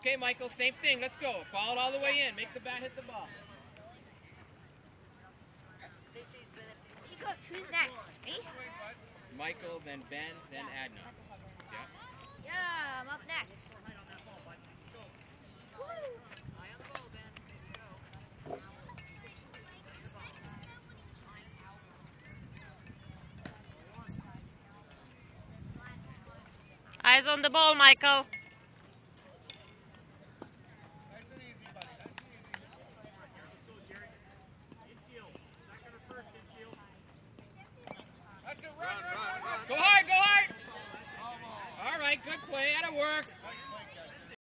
Okay, Michael, same thing. Let's go. Follow it all the way in. Make the bat hit the ball. Hey, Coach, who's next? Me? Michael, then Ben, then Adnan. Yeah. Yeah, I'm up next. Woo! Eyes on the ball, Michael. right, good play, that'll work.